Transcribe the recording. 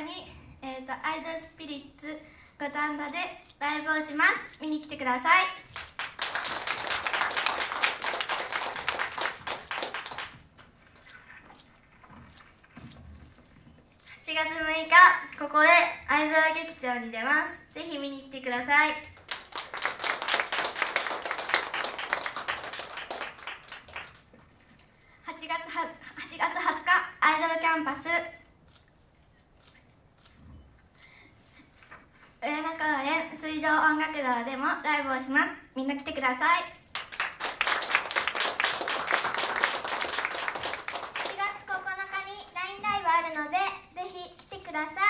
日に、えーと、アイドルスピリッツ五反田でライブをします。見に来てください。8月6日ここでアイドル劇場に出ます。ぜひ見に来てください。8月は8月20日アイドルキャンパス音楽堂でもライブをします。みんな来てください。7月9日に LINE ライブあるのでぜひ来てください。